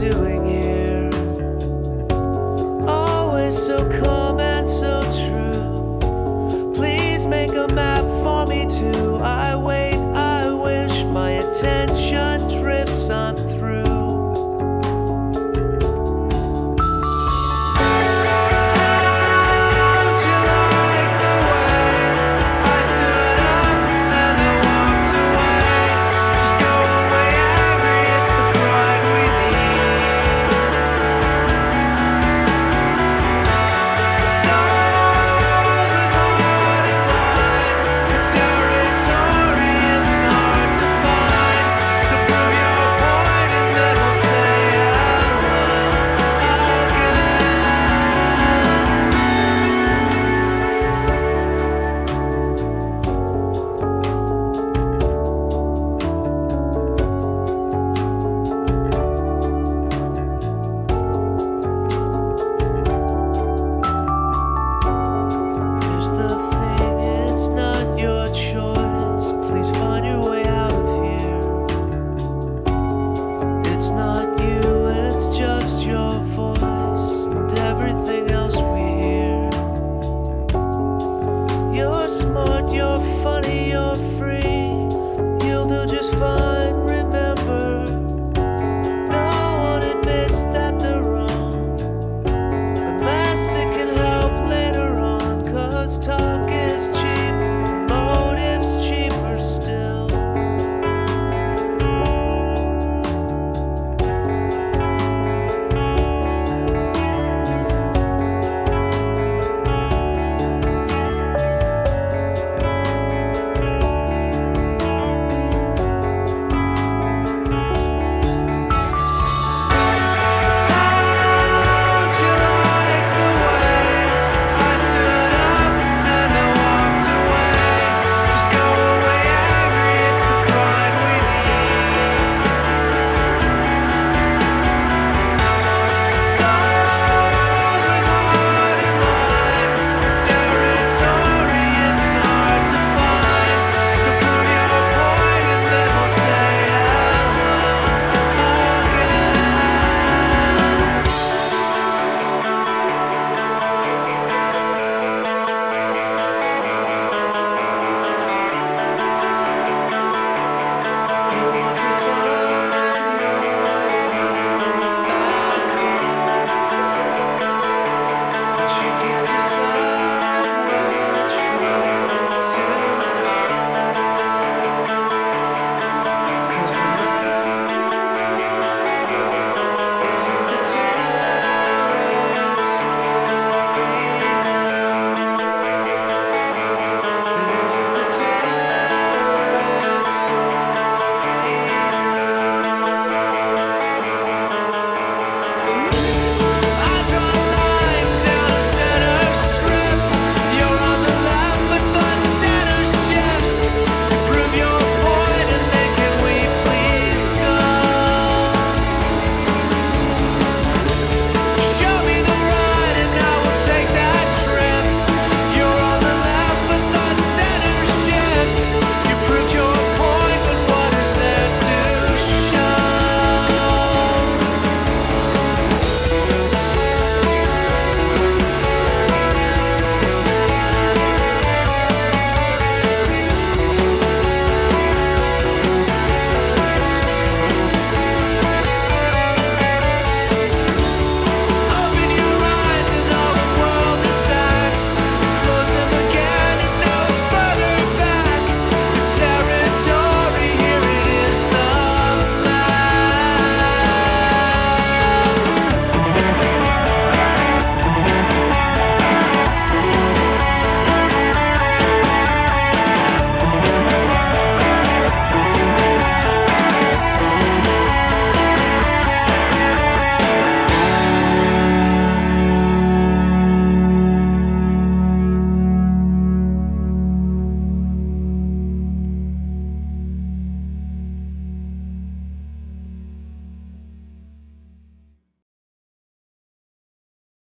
doing here? Always so cold. You're smart, you're